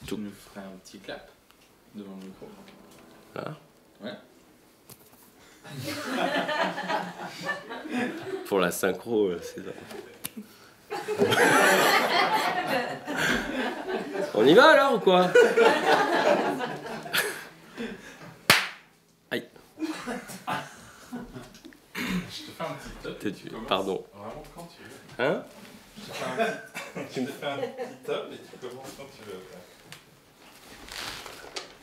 Tu tout. nous ferais un petit clap devant le micro Là Ouais. Pour la synchro, euh, c'est ça. On y va alors ou quoi? Aïe, Je te fais un petit top. Tu tu- pardon. Vraiment quand tu veux. hein? Je te fais un petit, je te fais un petit top et tu commences quand tu veux.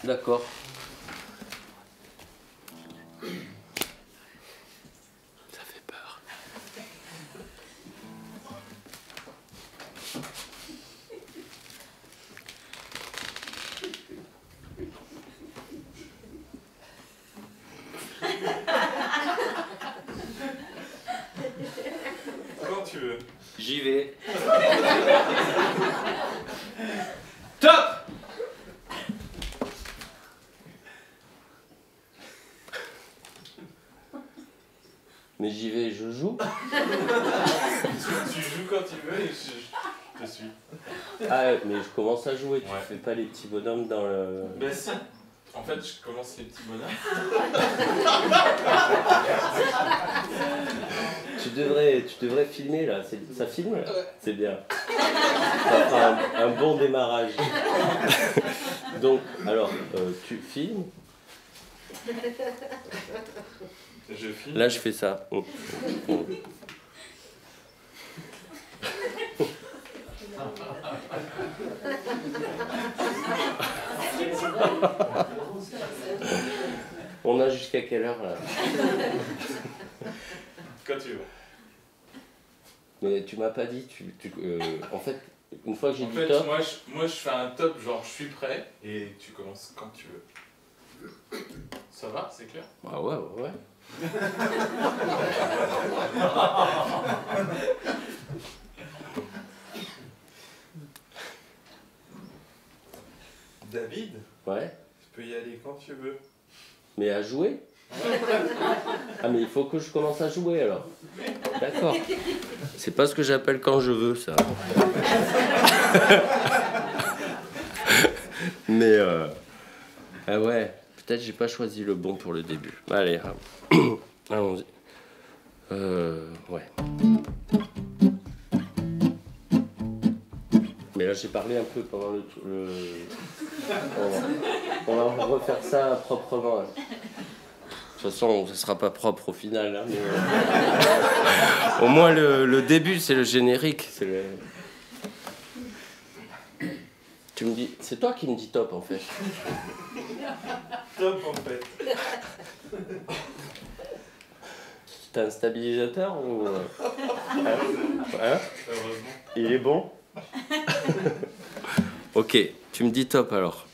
D'accord. Ça fait peur. Quand tu veux. J'y vais. Top Mais j'y Tu joues quand tu veux et je, je te suis. Ah, mais je commence à jouer, tu Ouais. fais pas les petits bonhommes dans le. Ben si. En fait, je commence les petits bonhommes. Tu devrais, tu devrais filmer là, ça filme là? C'est bien. Ça fera un, un bon démarrage. Donc, alors, euh, tu filmes? Je. Là, je fais ça. Oh. Oh. On a jusqu'à quelle heure là Quand tu veux. Mais tu m'as pas dit, tu, tu- euh, en fait, une fois que j'ai En dit fait, top, moi je, moi je fais un top, genre je suis prêt et tu commences quand tu veux. Ça va, c'est clair? Ah ouais, ouais, ouais. David, Ouais, tu peux y aller quand tu veux. mais à jouer Ah mais il faut que je commence à jouer alors. D'accord. C'est pas ce que j'appelle quand je veux ça. mais euh... Ah ouais, peut-être j'ai pas choisi le bon pour le début. Allez, allons-y. Euh... Ouais. Mais là j'ai parlé un peu pendant le... le... On va- refaire ça proprement. De toute façon, ce sera pas propre au final. hein, euh, Au moins, le, début, c'est le générique. Tu me dis, c'est toi qui me dis top en fait. Top en fait. T'as un stabilisateur ou. euh, hein Hein. Il est bon Ok, tu me dis top alors.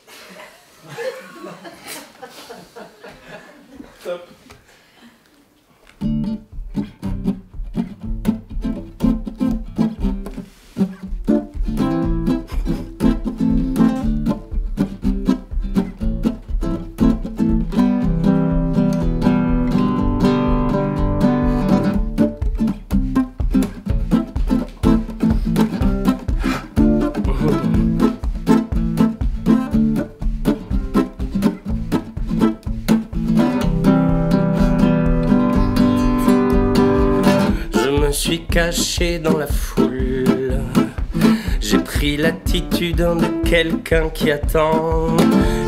L'attitude de quelqu'un qui attend.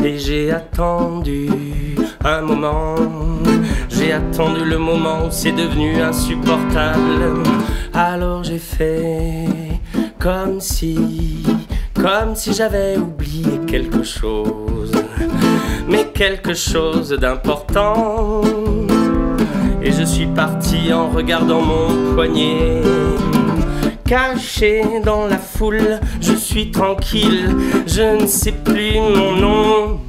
Et j'ai attendu un moment. J'ai attendu le moment où c'est devenu insupportable. Alors j'ai fait comme si, comme si j'avais oublié quelque chose. Mais quelque chose d'important. Et je suis parti en regardant mon poignet. Caché dans la foule, je suis tranquille, je ne sais plus mon nom.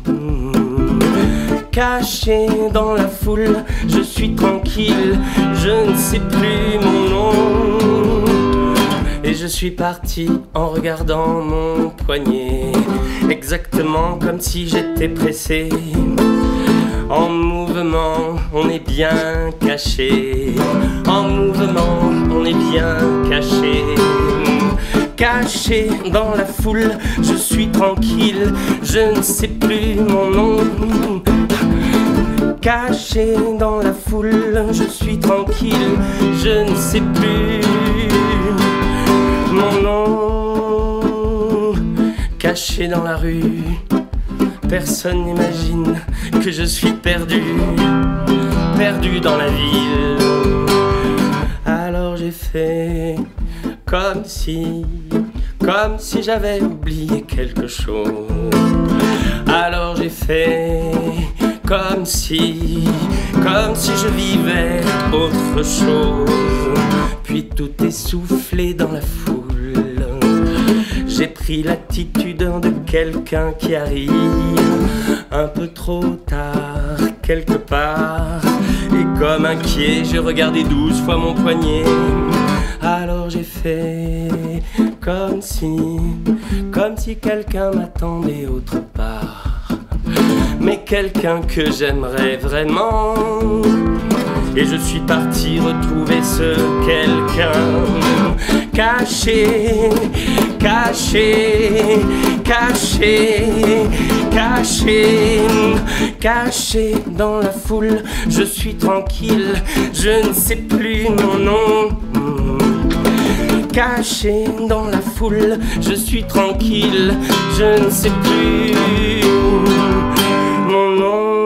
Caché dans la foule, je suis tranquille, je ne sais plus mon nom. Et je suis parti en regardant mon poignet, exactement comme si j'étais pressé. En mouvement, on est bien caché. En mouvement, on est bien caché. caché dans la foule, je suis tranquille, je ne sais plus mon nom. Caché dans la foule, je suis tranquille, je ne sais plus mon nom. Caché dans la rue, personne n'imagine que je suis perdu, perdu dans la ville. Alors j'ai fait comme si, comme si j'avais oublié quelque chose. Alors j'ai fait comme si, comme si je vivais autre chose. Puis tout essoufflé dans la foule. J'ai pris l'attitude de quelqu'un qui arrive un peu trop tard, quelque part. Et comme inquiet, j'ai regardé douze fois mon poignet. Alors j'ai fait comme si, comme si quelqu'un m'attendait autre part. Mais quelqu'un que j'aimerais vraiment. Et je suis parti retrouver ce quelqu'un caché, caché, caché, caché, caché dans la foule. Je suis tranquille, je ne sais plus mon nom. Caché dans la foule, je suis tranquille, je ne sais plus mon nom.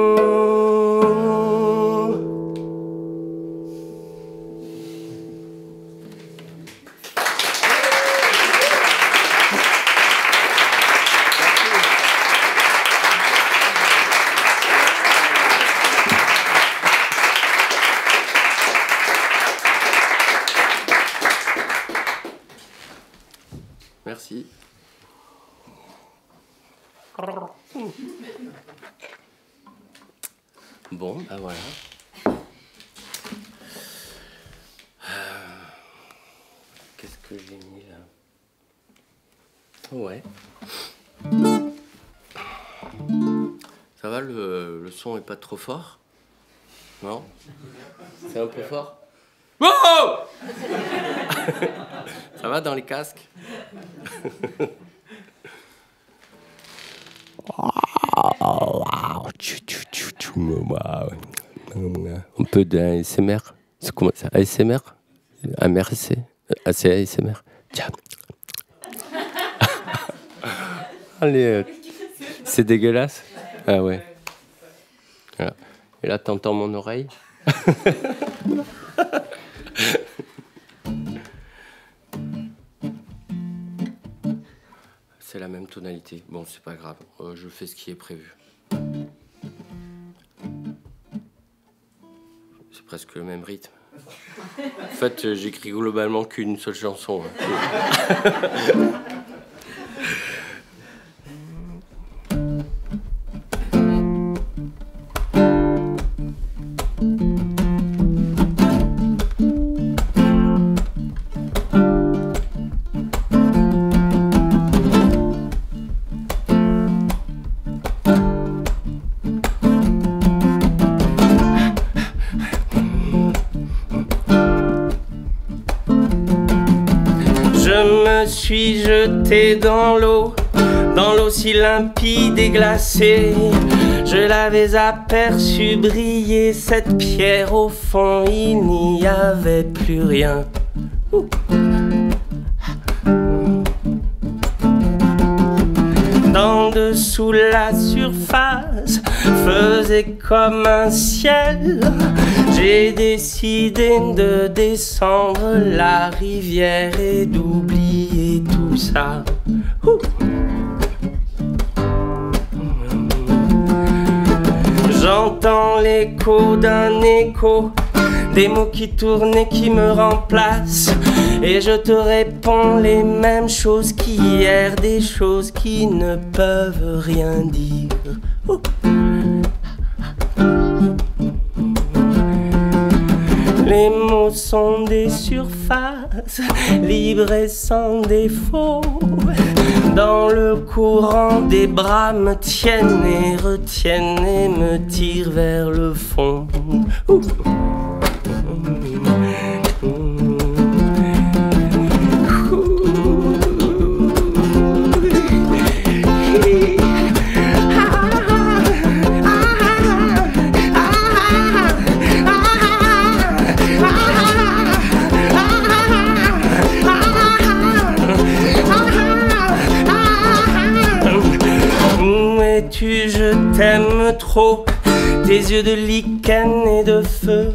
Merci. Bon, ben voilà. Euh, Qu'est-ce que j'ai mis là? Ouais. Ça va, le, le son est pas trop fort? Non? C'est un peu fort? Wow Ça va dans les casques? Un peu d'ASMR. C'est comment ça? ASMR AMRC Ah, c'est ASMR. Tiens. Allez, euh, c'est dégueulasse. Ah ouais. Voilà. Et là, t'entends mon oreille? C'est la même tonalité. Bon, c'est pas grave. Euh, je fais ce qui est prévu. C'est presque le même rythme. En fait, j'écris globalement qu'une seule chanson. hein. dans l'eau, dans l'eau si limpide et glacée. Je l'avais aperçu briller cette pierre au fond, il n'y avait plus rien. Ouh. D'en dessous la surface faisait comme un ciel. J'ai décidé de descendre la rivière et d'oublier J'entends l'écho d'un écho, des mots qui tournent et qui me remplacent. Et je te réponds les mêmes choses qu'hier, des choses qui ne peuvent rien dire. Les mots sont des surfaces, libres et sans défaut. Dans le courant, des bras me tiennent et retiennent et me tirent vers le fond. De lichen et de feu.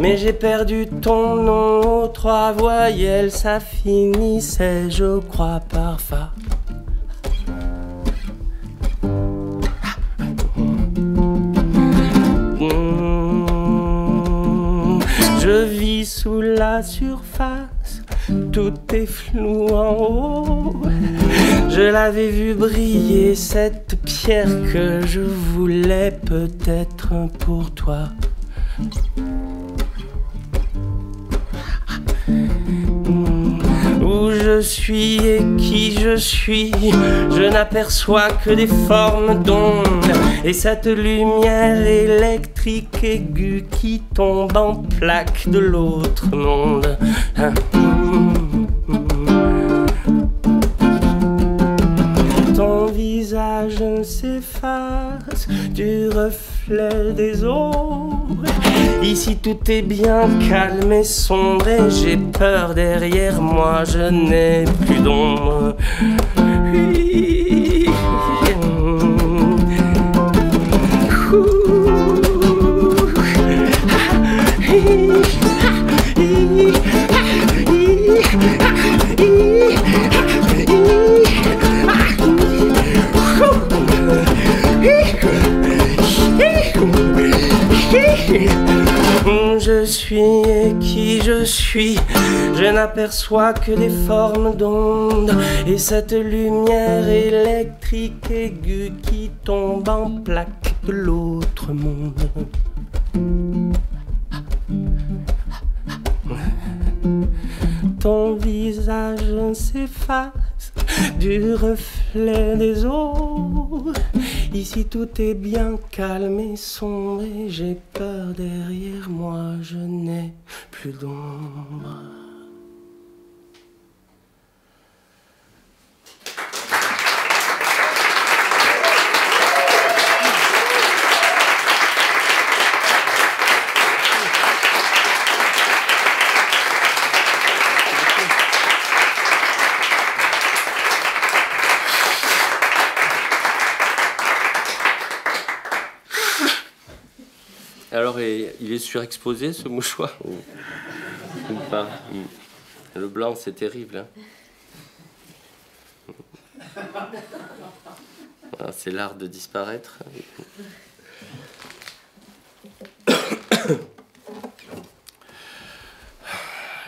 Mais j'ai perdu ton nom aux trois voyelles Ça finissait, je crois, par Mmh, Je vis sous la surface, tout est flou en haut. Je l'avais vu briller, cette que je voulais peut-être pour toi. Où je suis et qui je suis, je n'aperçois que des formes d'ondes et cette lumière électrique aiguë qui tombe en plaque de l'autre monde. S'efface du reflet des eaux. Ici tout est bien calme et sombre et j'ai peur derrière moi, je n'ai plus d'ombre. Et qui je suis, je n'aperçois que des formes d'ondes et cette lumière électrique aiguë qui tombe en plaque de l'autre monde. Ton visage s'efface du reflet des eaux. Ici tout est bien calme et sombre j'ai peur derrière moi, je n'ai plus d'ombre. Il est surexposé ce mouchoir. Le blanc, c'est terrible. hein. Ah, c'est l'art de disparaître.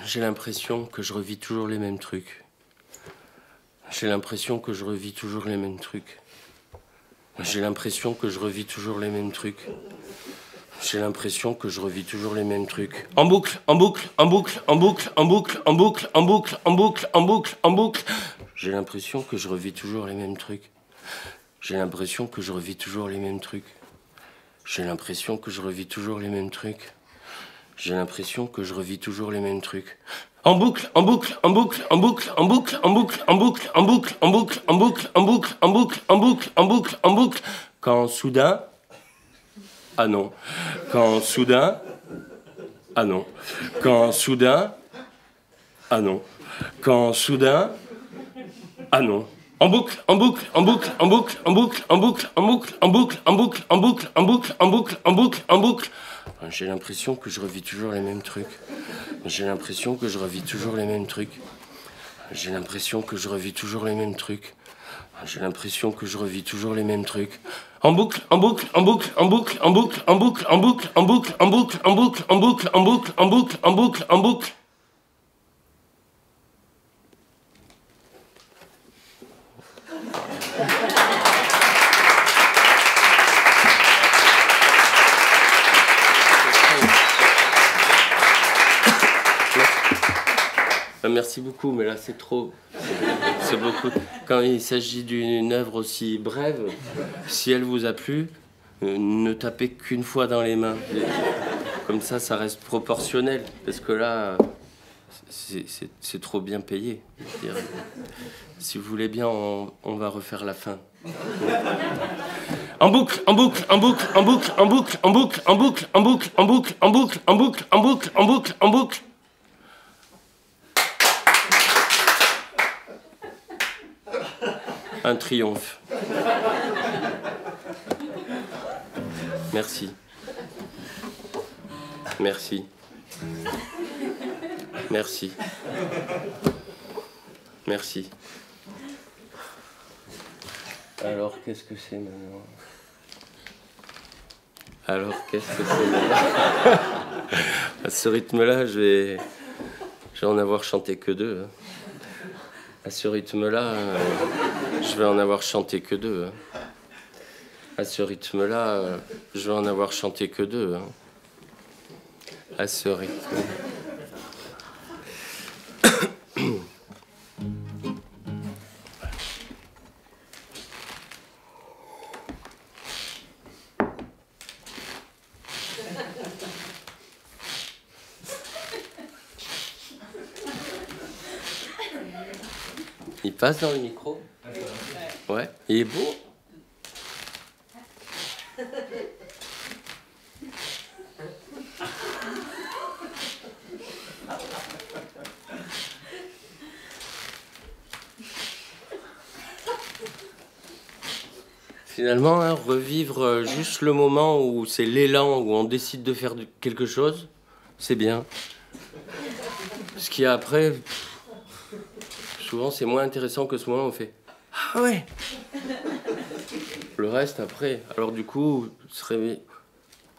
J'ai l'impression que je revis toujours les mêmes trucs. J'ai l'impression que je revis toujours les mêmes trucs. J'ai l'impression que je revis toujours les mêmes trucs. J'ai l'impression que je revis toujours les mêmes trucs. En boucle, en boucle, en boucle, en boucle, en boucle, en boucle, en boucle, en boucle, en boucle, en boucle. J'ai l'impression que je revis toujours les mêmes trucs. J'ai l'impression que je revis toujours les mêmes trucs. J'ai l'impression que je revis toujours les mêmes trucs. J'ai l'impression que je revis toujours les mêmes trucs. En boucle, en boucle, en boucle, en boucle, en boucle, en boucle, en boucle, en boucle, en boucle, en boucle, en boucle, en boucle, en boucle, en boucle, en boucle. Quand soudain, ah non. Quand soudain, ah non. Quand soudain, ah non. Quand soudain, ah non. En boucle, en boucle, en boucle, en boucle, en boucle, en boucle, en boucle, en boucle, en boucle, en boucle, en boucle, en boucle, en boucle, en boucle. J'ai l'impression que je revis toujours les mêmes trucs. J'ai l'impression que je revis toujours les mêmes trucs. J'ai l'impression que je revis toujours les mêmes trucs. J'ai l'impression que je revis toujours les mêmes trucs. En boucle, en boucle, en boucle, en boucle, en boucle, en boucle, en boucle, en boucle, en boucle, en boucle, en boucle, en boucle, en boucle, en boucle, en boucle. Euh, Merci beaucoup, mais là c'est trop. Quand il s'agit d'une œuvre aussi brève, si elle vous a plu, euh, ne tapez qu'une fois dans les mains. Comme ça, ça reste proportionnel. Parce que là, c'est- trop bien payé. Si vous voulez bien, on, on va refaire la fin. En boucle, en boucle, en boucle, en boucle, en boucle, en boucle, en boucle, en boucle, en boucle, en boucle, en boucle, en boucle, en boucle, en boucle. Un triomphe. Merci. Merci. Merci. Merci. Alors, qu'est-ce que c'est maintenant? Alors, qu'est-ce que c'est maintenant? À ce rythme-là, je vais... je vais en avoir chanté que deux. hein. À ce rythme-là, euh, je vais en avoir chanté que deux. hein. À ce rythme-là, euh, je vais en avoir chanté que deux. hein. À ce rythme. Il passe dans le micro. Il est beau Finalement, hein, revivre euh, juste le moment où c'est l'élan, où on décide de faire quelque chose, c'est bien. Ce qu'il y a après, souvent c'est moins intéressant que ce moment où on fait Ah ouais reste après, alors du coup, se réveiller.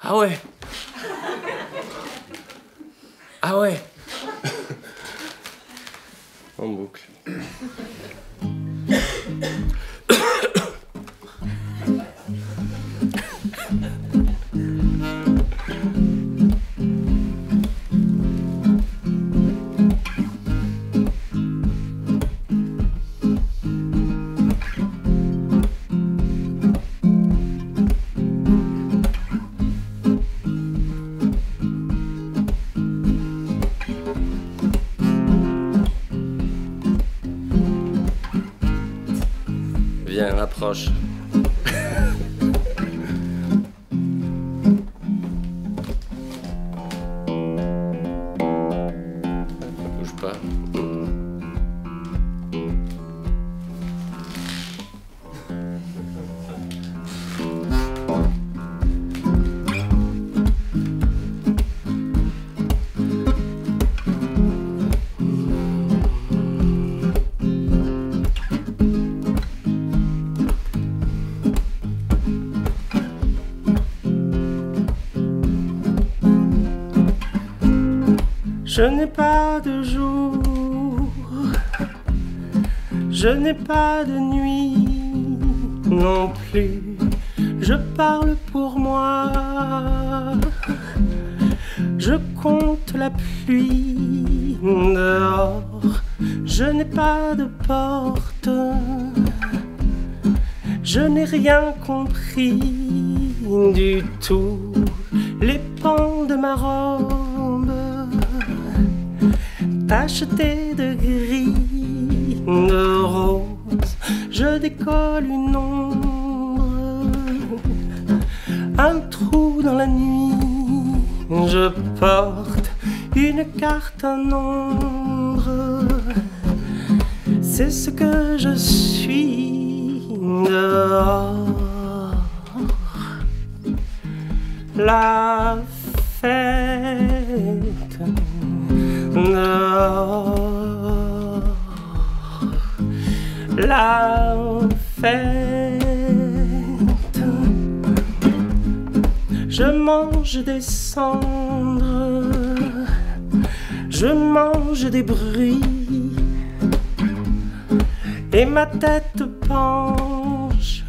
Ah ouais Ah ouais En boucle. Frosch. Je n'ai pas de jour, je n'ai pas de nuit non plus. Je parle pour moi, je compte la pluie dehors. Je n'ai pas de porte, je n'ai rien compris du tout. Les pans de ma robe tachetée de gris, de rose, je décolle une ombre, un trou dans la nuit, je porte une carte, un nombre, c'est ce que je suis dehors. La fête La fête. Je mange des cendres, je mange des bruits, et ma tête penche.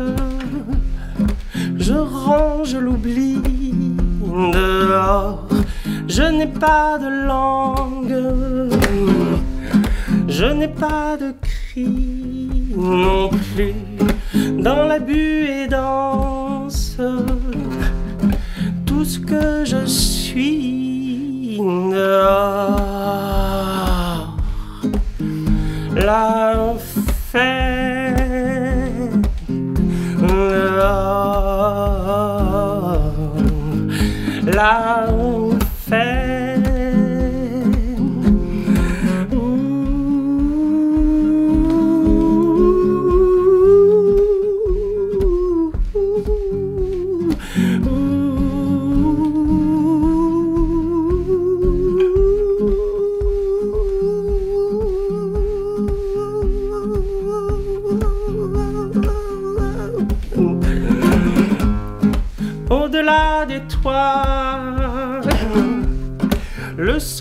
Je range l'oubli dehors. Je n'ai pas de langue, je n'ai pas de cri non plus. Dans la buée danse tout ce que je suis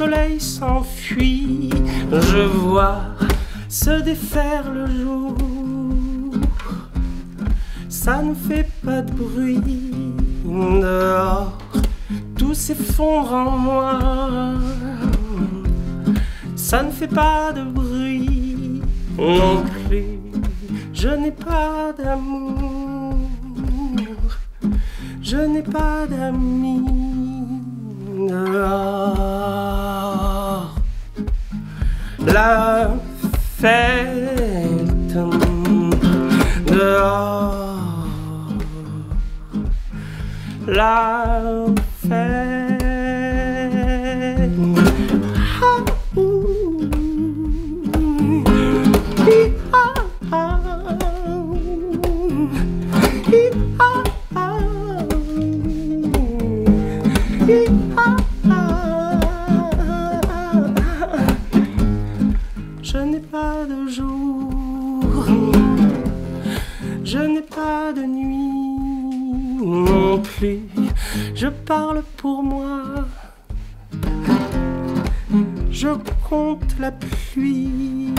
soleil s'enfuit, je vois se défaire le jour. Ça ne fait pas de bruit dehors, tout s'effondre en moi. Ça ne fait pas de bruit non plus, je n'ai pas d'amour, je n'ai pas d'amis. La fête dehors. La fête. Parle pour moi, je compte la pluie.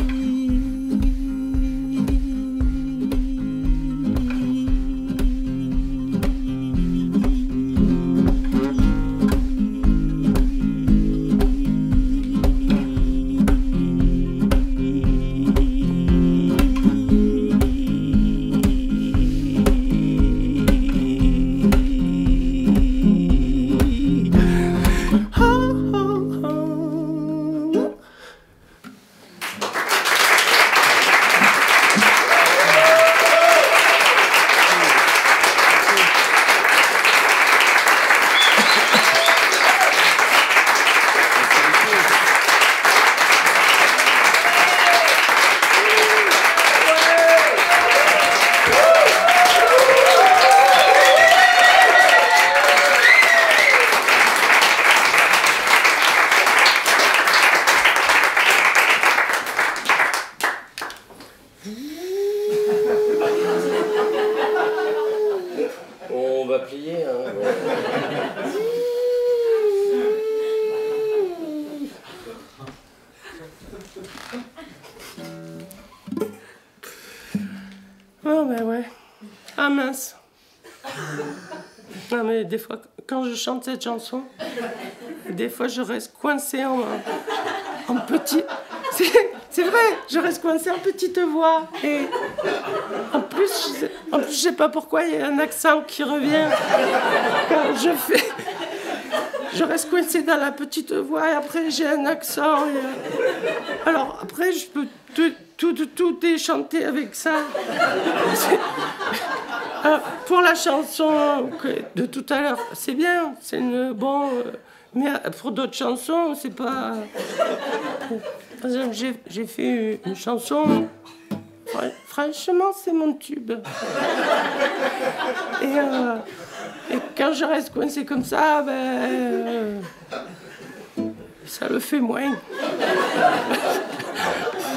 Je chante cette chanson, des fois je reste coincée en, en petit. C'est- vrai, je reste coincée en petite voix. Et en plus, je en plus, je sais pas pourquoi il y a un accent qui revient quand je fais. Je reste coincée dans la petite voix et après j'ai un accent. Alors après, je peux tout, tout, tout, tout déchanter avec ça. Alors, pour la chanson de tout à l'heure, c'est bien, c'est une bon. euh, mais euh, pour d'autres chansons, c'est pas. Par exemple, j'ai fait une chanson. Fran- Franchement, c'est mon tube. Et, euh, et quand je reste coincée comme ça, ben. ça le fait moins.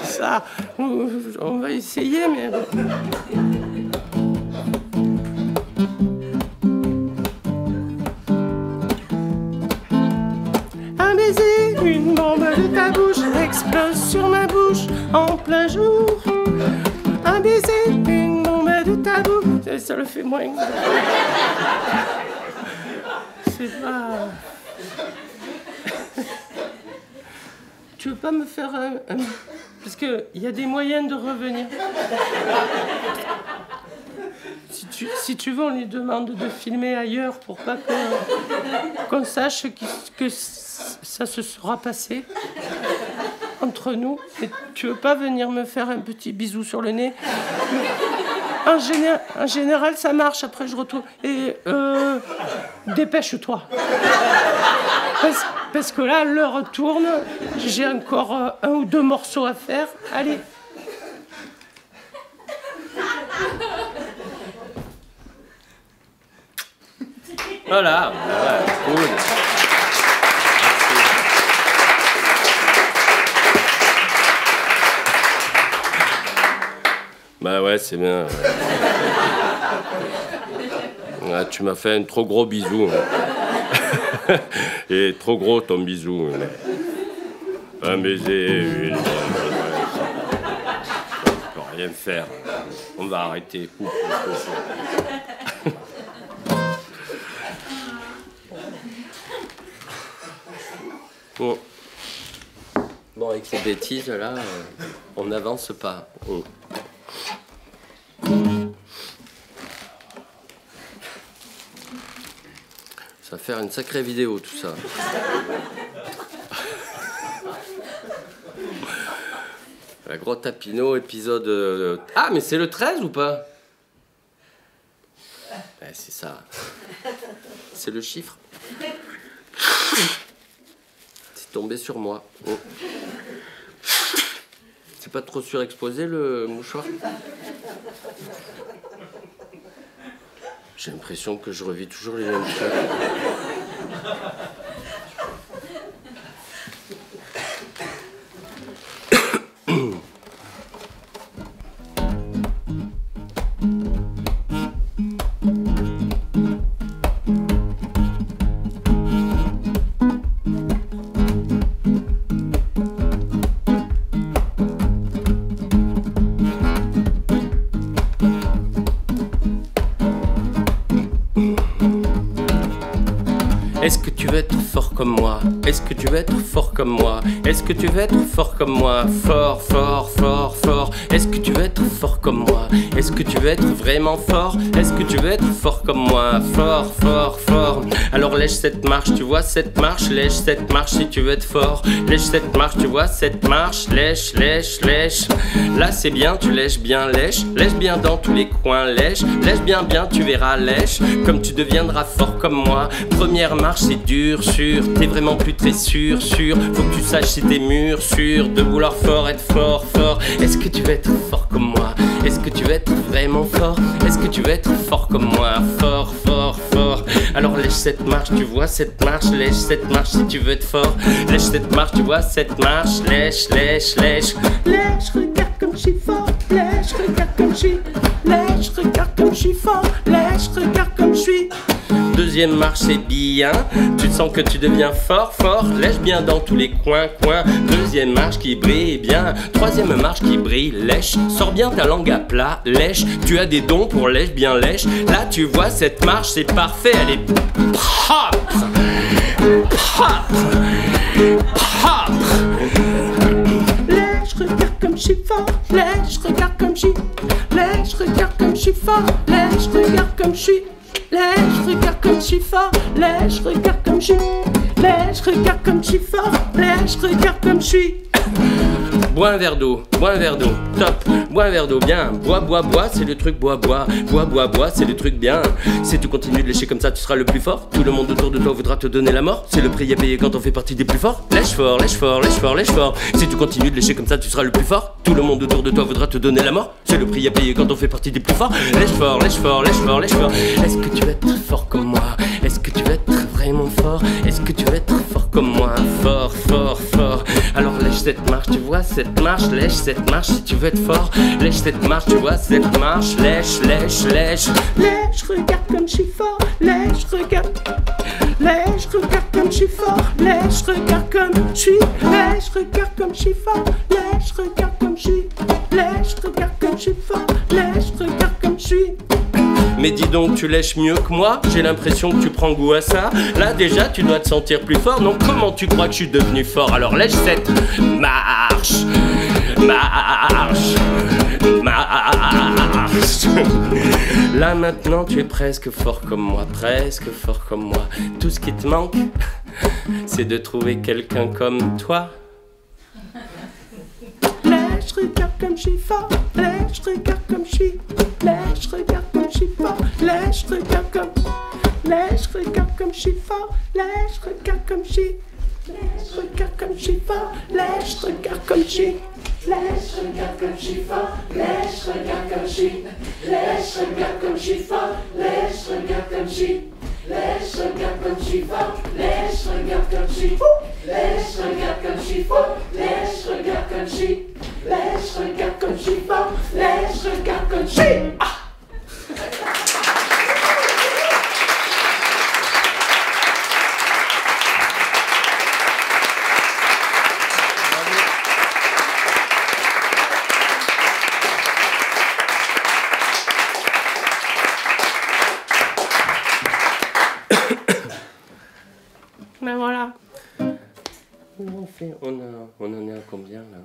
ça, on va essayer, mais. Une bombe de ta bouche explose sur ma bouche en plein jour. Un baiser, une bombe de ta bouche, ça, le fait moins. C'est pas. Tu veux pas me faire un. un- Parce qu'il y a des moyens de revenir. Si tu, veux, on lui demande de filmer ailleurs pour pas qu'on sache que ça se sera passé. entre nous. Tu veux pas venir me faire un petit bisou sur le nez? Un général, ça marche. Après, je retourne. Et euh, dépêche-toi. Parce, parce que là, l'heure tourne. J'ai encore euh, un ou deux morceaux à faire. Allez. Voilà, ouais, cool. Bah ouais, c'est bien. ouais. Ah, tu m'as fait un trop gros bisou. hein. Et trop gros ton bisou. hein. Un baiser, une. On peut rien faire. On va arrêter. Coupe, coupe, coupe. Bon. Bon, avec ces bêtises là, euh, on n'avance pas. Oh. Ça va faire une sacrée vidéo tout ça. La grotte Tapino, épisode. euh, Ah, mais c'est le 13 ou pas? Ouais, c'est ça. C'est le chiffre. C'est sur moi. Oh. C'est pas trop surexposé le mouchoir? J'ai l'impression que je revis toujours les mêmes trucs. Comme moi Est-ce que tu veux être fort comme moi? Est-ce que tu veux être fort comme moi? Fort, fort, fort, fort. Est-ce que tu veux être fort comme moi? Est-ce que tu veux être vraiment fort? Est-ce que tu veux être fort comme moi? Fort, fort, fort. Alors lèche cette marche, tu vois cette marche, lèche cette marche si tu veux être fort. Lèche cette marche, tu vois cette marche, lèche, lèche, lèche. Là c'est bien, tu lèches bien, lèche, lèche bien dans tous les coins, lèche, lèche bien, bien, tu verras, lèche. Comme tu deviendras fort comme moi. Première marche, c'est dur, sûr. T'es vraiment plus très sûr, sûr. Faut que tu saches si t'es mûr, sûr. De vouloir fort, être fort, fort. Est-ce que tu veux être fort comme moi? Est-ce que tu veux être vraiment fort? Est-ce que tu veux être fort comme moi? Fort, fort, fort. Alors lèche cette marche, tu vois cette marche, lèche cette marche si tu veux être fort. Lèche cette marche, tu vois cette marche, lèche, lèche, lèche. Lèche, regarde comme je suis fort. Lèche, regarde comme je suis. Lèche, regarde comme je suis fort. Lèche, regarde comme je suis. Deuxième marche, c'est bien. Tu sens que tu deviens fort, fort. Lèche bien dans tous les coins, coins. Deuxième marche qui brille bien. Troisième marche qui brille, lèche. Sors bien ta langue à plat, lèche. Tu as des dons pour lèche, bien lèche. Là, tu vois, cette marche, c'est parfait. Elle est propre. Propre. Propre. Lèche, regarde comme je suis fort. Lèche, regarde comme je suis. Lèche, regarde comme je suis fort. Lèche, regarde comme je suis. Lèche, regarde comme je suis fort. Lèche, regarde comme je suis. Lèche, regarde comme je suis fort. Lèche, regarde comme je suis. Bois un verre d'eau, bois un verre d'eau, top, bois un verre d'eau, bien, bois, bois, bois, c'est le truc, bois, bois, bois, bois, bois, c'est le truc bien. Si tu continues de lécher comme ça, tu seras le plus fort. Tout le monde autour de toi voudra te donner la mort. C'est le prix à payer quand on fait partie des plus forts. Lèche fort, lèche fort, lèche fort, lèche fort. Si tu continues de lécher comme ça, tu seras le plus fort. Tout le monde autour de toi voudra te donner la mort. C'est le prix à payer quand on fait partie des plus forts. Lèche fort, lèche fort, lèche fort, lèche fort. Est-ce que tu veux être fort comme moi? Est-ce que tu veux être Est-ce que tu veux être fort comme moi? Fort, fort, fort. Alors lèche cette marche, tu vois cette marche, lèche cette marche si tu veux être fort. Lèche cette marche, tu vois cette marche, lèche, lèche, lèche. Lèche, regarde comme je suis fort. Lèche, regarde. Lèche, regarde comme je suis fort. Lèche, regarde comme je suis. Lèche, regarde comme je suis fort. Lèche, regarde comme je suis. Lèche, regarde comme je suis fort. Lèche, regarde comme je suis. Mais dis donc, tu lèches mieux que moi J'ai l'impression que tu prends goût à ça. Là déjà, tu dois te sentir plus fort. Donc comment tu crois que je suis devenu fort? Alors lèche cette marche, marche, marche. Là maintenant, tu es presque fort comme moi, presque fort comme moi. Tout ce qui te manque, c'est de trouver quelqu'un comme toi. Comme je suis fort. Lèche, regarde comme je suis. Lèche, regarde comme je suis fort. Lèche, regarde comme. Lèche, regarde comme je suis fort. Lèche, regarde comme je suis. Comme je suis fort. Lèche, regarde comme je suis. Lèche, regarde comme je suis fort. Lèche, regarde comme je suis. Lèche, regarde comme je suis fort. Regarde comme je suis. Lèche, regarde comme je suis fort. Lèche, regarde comme je suis. Lèche, regarde comme je suis fort. Lèche, regarde comme je suis. Lèche, regarde comme je suis fort. Lèche, regarde comme je. Ah fait, on, a, on en est à combien là?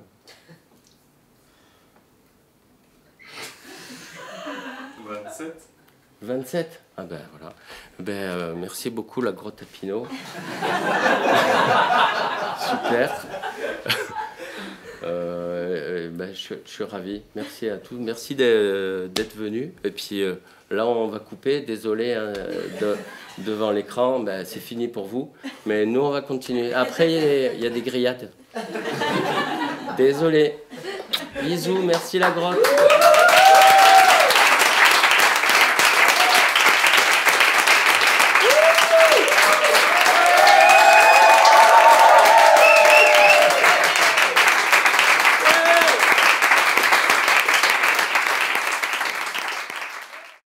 27 27 Ah ben voilà. Ben euh, merci beaucoup la grotte à Pinot. Super. Euh, je, suis ravi. Merci à tous. Merci d'être venus. Et puis euh, là, on va couper. Désolé hein, de- devant l'écran. Ben, c'est fini pour vous. Mais nous, on va continuer. Après, il y y, a des grillades. Désolé. Bisous. Merci la grotte.